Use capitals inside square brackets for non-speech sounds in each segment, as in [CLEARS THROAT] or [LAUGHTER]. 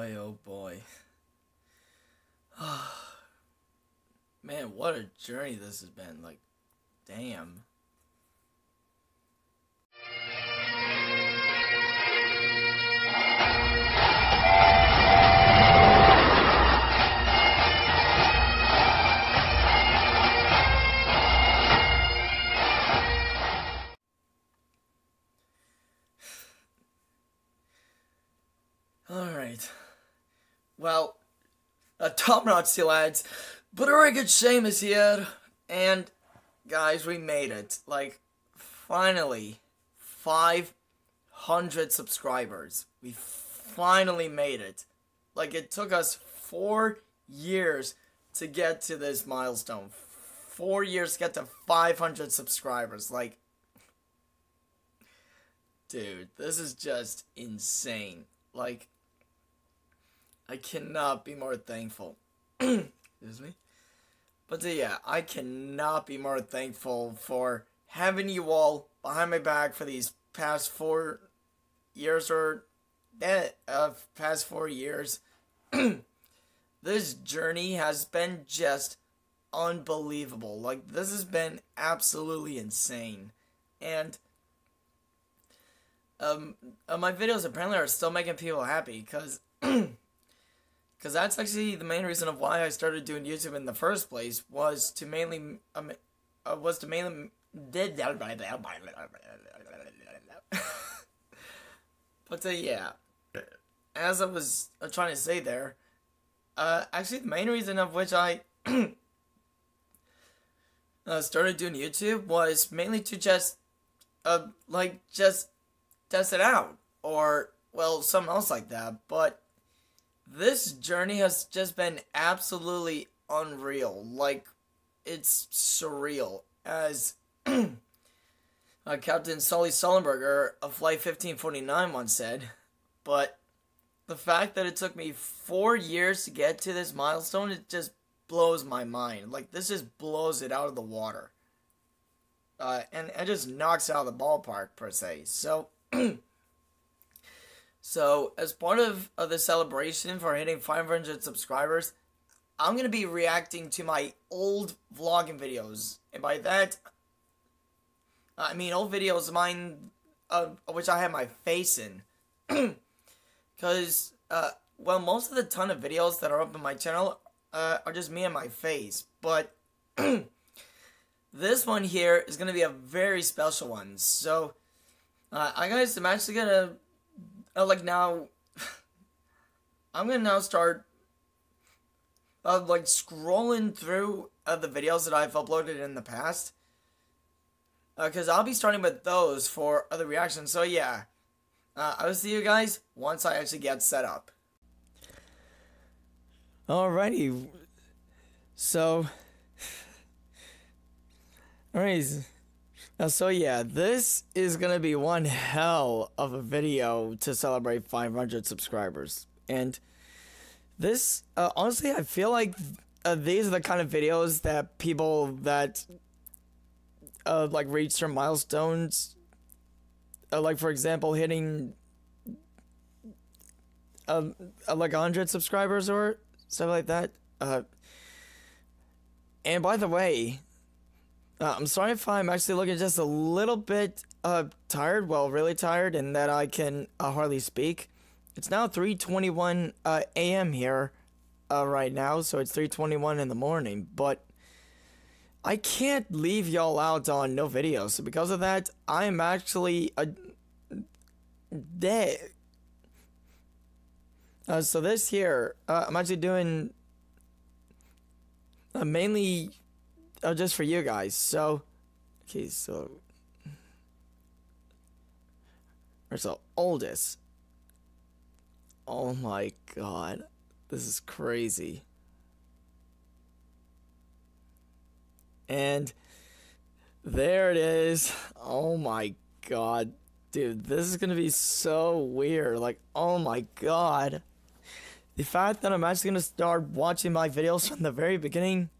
boy, oh boy. [SIGHS] Man, what a journey this has been. Like, damn. Notch lads. But a very good Seamus here. And, guys, we made it. Like, finally, 500 subscribers. We finally made it. Like, it took us four years to get to this milestone. Four years to get to 500 subscribers. Like, dude, this is just insane. Like, I cannot be more thankful. Excuse me. But uh, yeah, I cannot be more thankful for having you all behind my back for these past four years or that eh, uh, past four years. [CLEARS THROAT] this journey has been just unbelievable. Like this has been absolutely insane, and um, uh, my videos apparently are still making people happy because. [CLEARS THROAT] because that's actually the main reason of why I started doing YouTube in the first place was to mainly um, uh, was to mainly did but uh, yeah as I was uh, trying to say there uh, actually the main reason of which I uh, started doing YouTube was mainly to just uh like just test it out or well something else like that but this journey has just been absolutely unreal. Like, it's surreal. As [CLEARS THROAT] uh, Captain Sully Sullenberger of Flight 1549 once said, but the fact that it took me four years to get to this milestone, it just blows my mind. Like, this just blows it out of the water. Uh, and it just knocks out of the ballpark, per se. So, [CLEARS THROAT] So, as part of, of the celebration for hitting 500 subscribers, I'm going to be reacting to my old vlogging videos. And by that, I mean old videos of mine, uh, which I have my face in. [CLEARS THROAT] Because, uh, well, most of the ton of videos that are up on my channel uh, are just me and my face. But [CLEARS THROAT] this one here is going to be a very special one. So, uh, I guys, I'm actually going to uh, like now, [SIGHS] I'm gonna now start uh, like scrolling through uh, the videos that I've uploaded in the past. Because uh, I'll be starting with those for other reactions. So yeah, uh, I will see you guys once I actually get set up. Alrighty. So, [LAUGHS] alright. So yeah, this is gonna be one hell of a video to celebrate 500 subscribers, and this uh, honestly, I feel like uh, these are the kind of videos that people that uh, like reach certain milestones, uh, like for example, hitting um, uh, like 100 subscribers or stuff like that. Uh, and by the way, uh, I'm sorry if I'm actually looking just a little bit uh, tired, well, really tired, and that I can uh, hardly speak. It's now 3:21 uh, a.m. here uh, right now, so it's 3:21 in the morning. But I can't leave y'all out on no videos, so because of that, I'm actually a dead. Uh, so this here, I'm actually doing mainly Oh, just for you guys. So, okay, so where's the oldest? Oh my god, this is crazy. And there it is. Oh my god. Dude, this is gonna be so weird. Like, oh my god. The fact that I'm actually gonna start watching my videos from the very beginning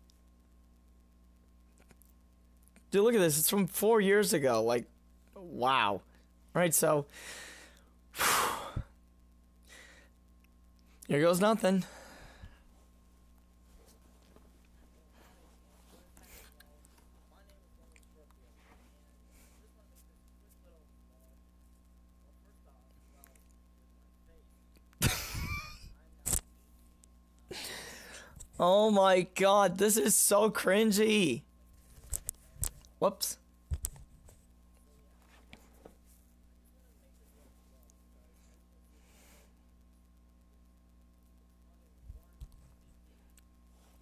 Dude, look at this. It's from four years ago. Like, wow. Right, so. [SIGHS] Here goes nothing. [LAUGHS] Oh my god, this is so cringy. Whoops.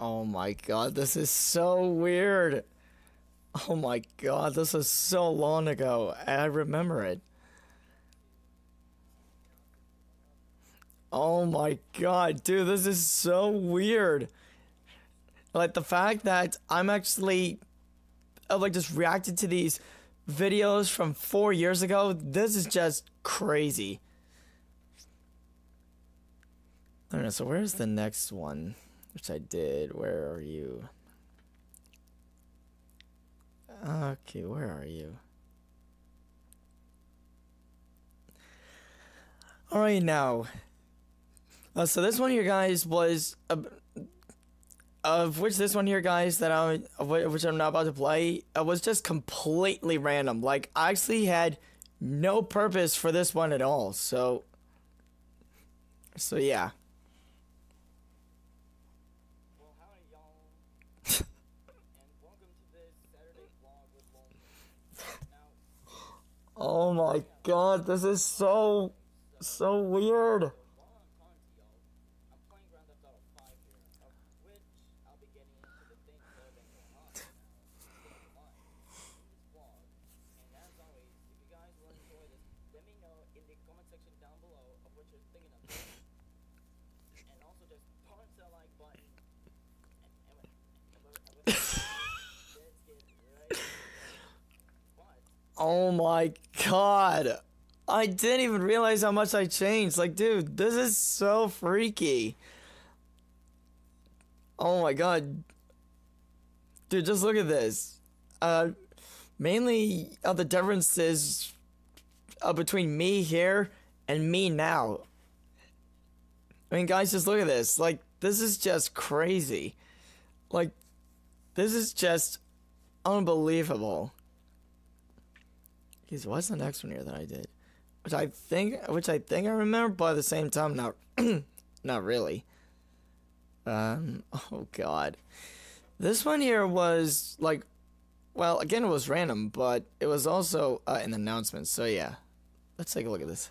Oh my god, this is so weird. Oh my god, this is so long ago. I remember it. Oh my god, dude, this is so weird. Like the fact that I'm actually uh, like just reacted to these videos from four years ago, this is just crazy. I don't know, so where's the next one? Which I did. Where are you? Okay, where are you? Alright, now. Uh, so this one here, guys, was... Uh, of which this one here, guys, that I which I'm not about to play, was just completely random. Like, I actually had no purpose for this one at all. So, so yeah. [LAUGHS] Oh my god, this is so, so weird. Oh my god. I didn't even realize how much I changed. Like, dude, this is so freaky. Oh my god. Dude, just look at this. Uh, mainly uh, the differences uh, between me here and me now. I mean, guys, just look at this. Like, this is just crazy. Like, this is just unbelievable. Geez, what's the next one here that I did? Which I think, which I think I remember, but at the same time, not, [CLEARS THROAT] not really. Um, [LAUGHS] oh god. This one here was, like, well, again, it was random, but it was also uh, an announcement, so yeah. Let's take a look at this.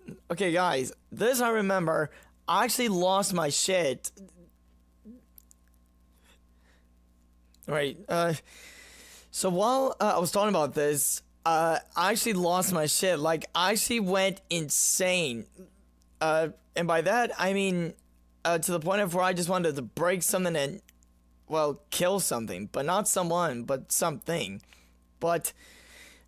Okay, guys, this I remember. I actually lost my shit. Right, uh... So while uh, I was talking about this, uh, I actually lost my shit. Like, I actually went insane. Uh, and by that, I mean uh, to the point of where I just wanted to break something and, well, kill something. But not someone, but something. But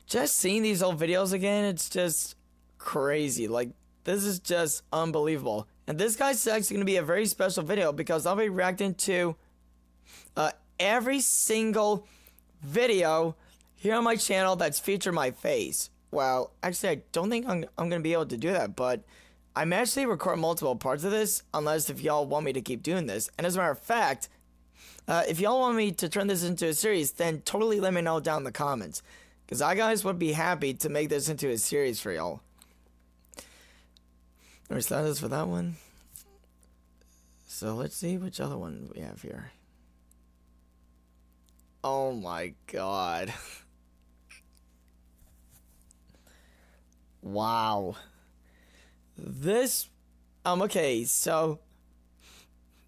just seeing these old videos again, it's just crazy. Like, this is just unbelievable. And this guy's actually going to be a very special video because I'll be reacting to uh, every single video here on my channel that's featured my face. Well, actually, I don't think I'm, I'm going to be able to do that, but I may actually record multiple parts of this, unless if y'all want me to keep doing this. And as a matter of fact, uh, if y'all want me to turn this into a series, then totally let me know down in the comments. Because I guys would be happy to make this into a series for y'all. Alright, so for that one. So let's see which other one we have here. Oh my god. [LAUGHS] wow. This um okay, so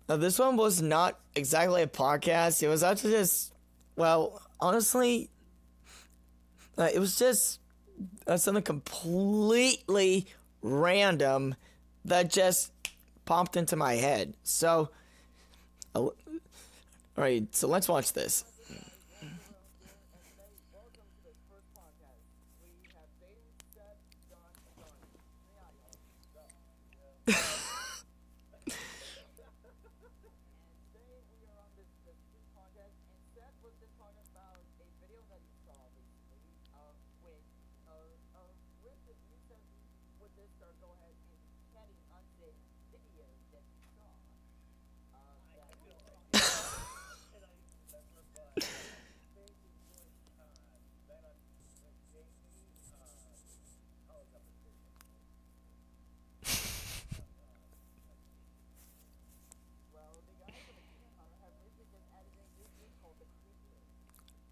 uh, this one was not exactly a podcast. It was actually just well, honestly uh, it was just uh, something completely random that just popped into my head. So uh, all right, so let's watch this.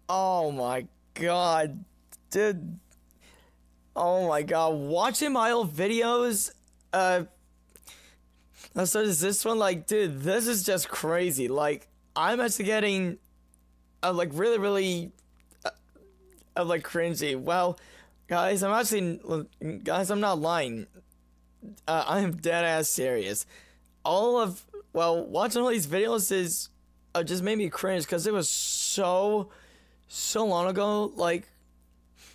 Oh my god, dude. Oh my god, watching my old videos, uh, so is this one like, dude, this is just crazy. Like, I'm actually getting, uh, like, really, really, uh, uh, like, cringy. Well, guys, I'm actually, guys, I'm not lying. Uh, I am dead ass serious. All of, well, watching all these videos is, uh, just made me cringe because it was so so long ago, like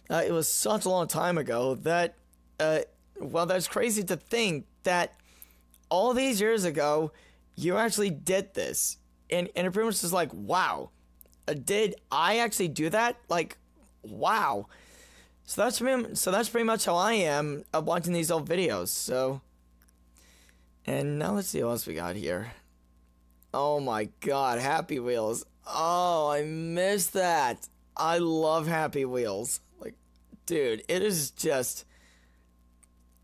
uh, it was such a long time ago that, uh, well, that's crazy to think that all these years ago you actually did this, and and it pretty much is like, wow, uh, did I actually do that? Like, wow. So that's pretty, so that's pretty much how I am uh, watching these old videos. So, and now let's see what else we got here. Oh my God, Happy Wheels. Oh, I missed that. I love Happy Wheels. Like, dude, it is just.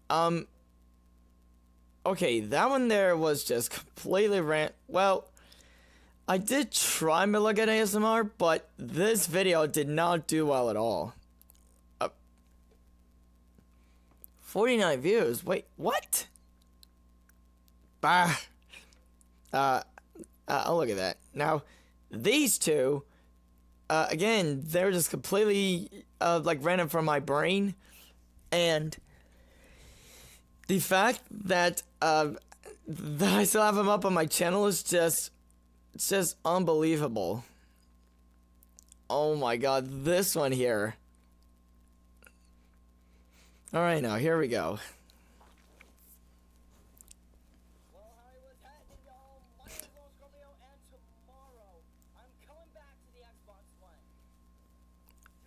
Um. Okay, that one there was just completely rant. Well, I did try to look at ASMR, but this video did not do well at all. Uh, 49 views. Wait, what? Bah. Uh, uh, I'll look at that. Now, these two, uh, again, they're just completely uh, like random from my brain, and the fact that uh, that I still have them up on my channel is just it's just unbelievable. Oh my god, this one here. Alright, now here we go.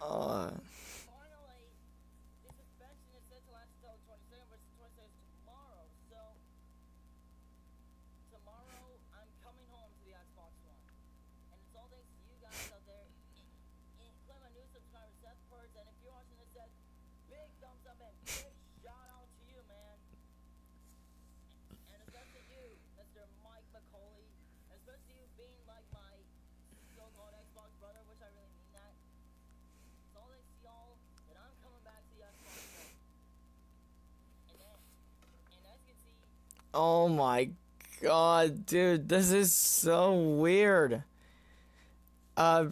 Uh. Finally, the suspension is set to last until the 22nd, but the 22nd is tomorrow. So tomorrow I'm coming home to the Xbox One, and it's all thanks to you guys out there, including my new subscriber Seth Purds. And if you're watching this, Seth, big thumbs up and big shout out to you, man. And especially you, Mr. Mike McCauley, especially you being like my so-called Xbox brother, which I really mean that all this, y'all, that I'm coming back to the Xbox And then, and as you can see... Oh my god, dude, this is so weird. Uh,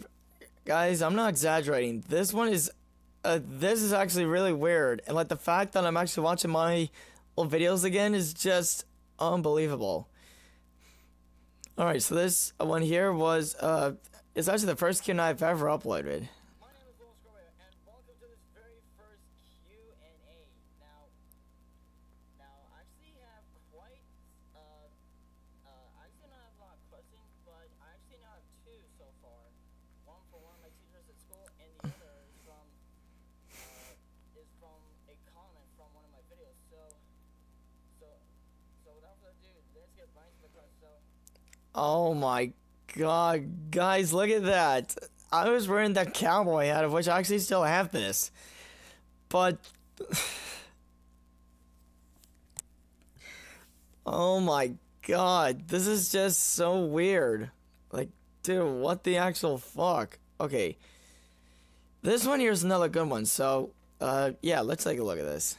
guys, I'm not exaggerating. This one is, uh, this is actually really weird. And like the fact that I'm actually watching my old videos again is just unbelievable. Alright, so this one here was, uh, it's actually the first Q&A I've ever uploaded. Oh my god, guys, look at that. I was wearing that cowboy hat, of which I actually still have this. But. [SIGHS] oh my god, this is just so weird. Like, dude, what the actual fuck? Okay. This one here is another good one. So, uh, yeah, let's take a look at this.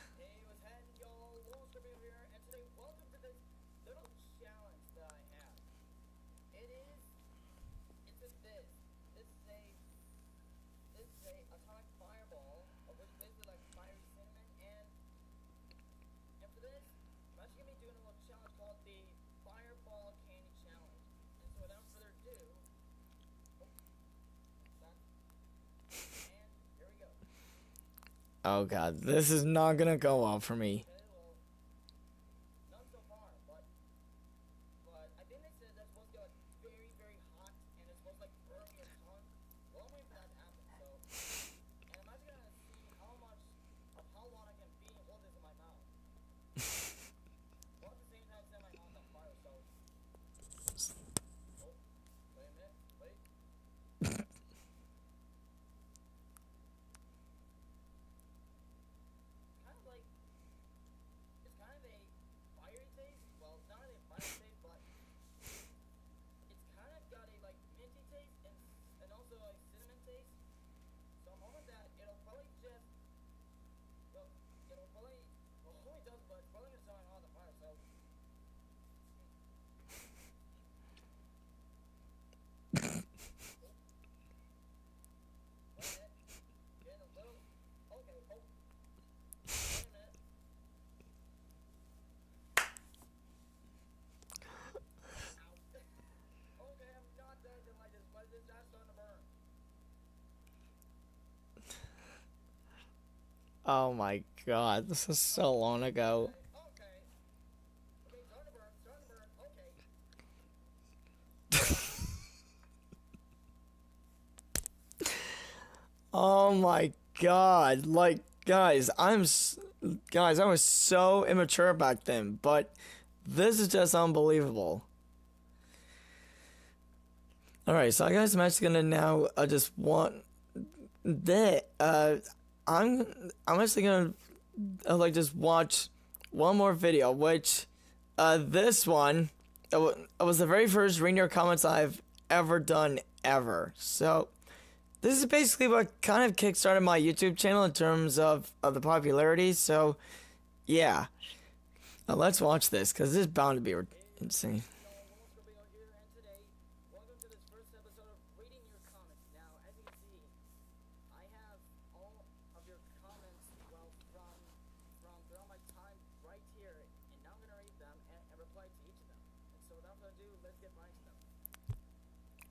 Oh god, this is not gonna go well for me. Oh my god, this is so long ago. [LAUGHS] oh my god, like guys, I'm guys, I was so immature back then, but this is just unbelievable. Alright, so I guess I'm actually gonna now uh, just want that uh I'm I'm actually gonna uh, like just watch one more video, which uh this one it, it was the very first reading your comments I've ever done ever. So this is basically what kind of kickstarted my YouTube channel in terms of, of the popularity. So yeah, let's watch this because this is bound to be insane.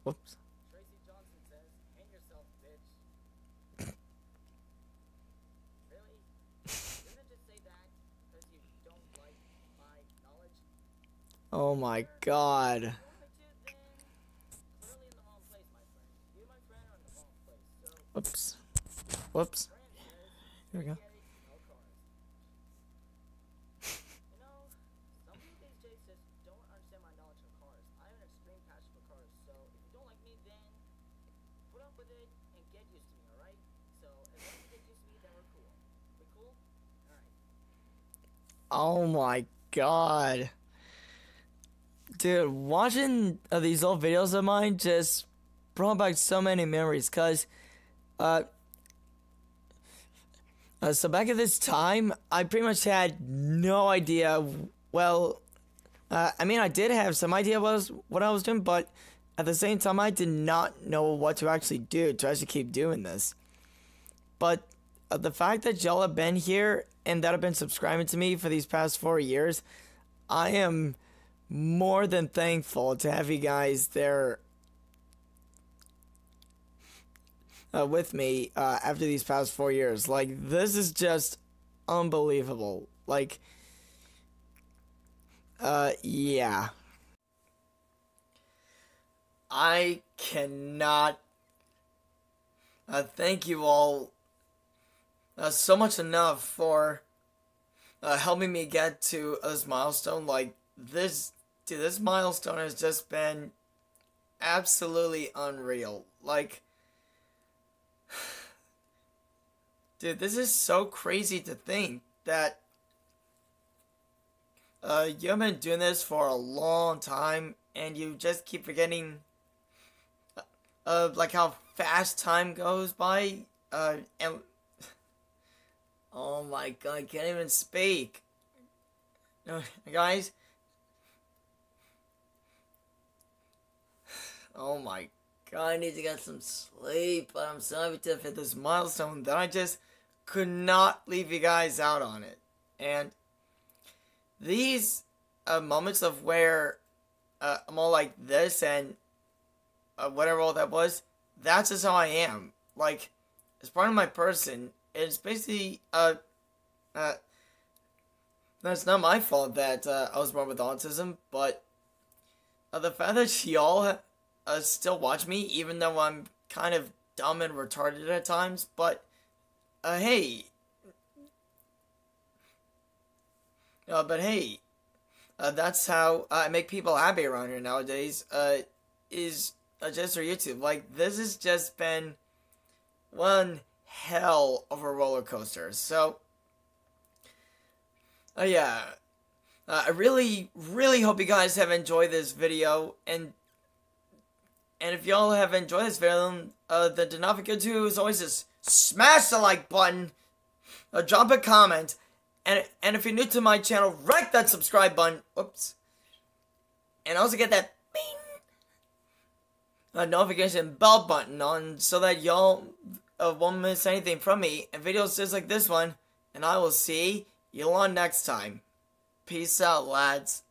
Whoops. Tracy Johnson says, hang yourself, bitch. [LAUGHS] really? Didn't just say that because you don't like my knowledge? Oh my god. Whoops. Whoops. Here we go. Oh my god. Dude, watching uh, these old videos of mine just brought back so many memories because uh, uh, so back at this time I pretty much had no idea well uh, I mean I did have some idea what I, was, what I was doing but at the same time I did not know what to actually do to actually keep doing this but uh, the fact that y'all have been here and that have been subscribing to me for these past four years, I am more than thankful to have you guys there uh, with me uh, after these past four years. Like, this is just unbelievable. Like, uh, yeah. I cannot uh, thank you all uh, so much enough for uh, helping me get to this milestone. Like this, dude, this milestone has just been absolutely unreal. Like, [SIGHS] dude, this is so crazy to think that uh, you've been doing this for a long time and you just keep forgetting uh, like how fast time goes by, uh, and oh my god, I can't even speak. No, guys. Oh my god, I need to get some sleep, but I'm so happy to hit this milestone that I just could not leave you guys out on it. And these uh, moments of where uh, I'm all like this and uh, whatever all that was, that's just how I am. Like, it's part of my person. It's basically, uh, uh, that's not my fault that uh, I was born with autism, but uh, the fact that [LAUGHS] y'all uh, still watch me, even though I'm kind of dumb and retarded at times, but, uh, hey. Uh, but hey, uh, that's how I make people happy around here nowadays. Uh, is uh, just for YouTube. Like this has just been one hell of a roller coaster. So, uh, yeah, uh, I really, really hope you guys have enjoyed this video, and and if y'all have enjoyed this video, uh, then do not forget to, as always, just smash the like button, uh, drop a comment, and and if you're new to my channel, wreck that subscribe button. Whoops. And also get that bing a notification bell button on so that y'all uh, won't miss anything from me and videos just like this one. And I will see you on next time. Peace out, lads.